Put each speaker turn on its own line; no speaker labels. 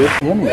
Deus, mesmo.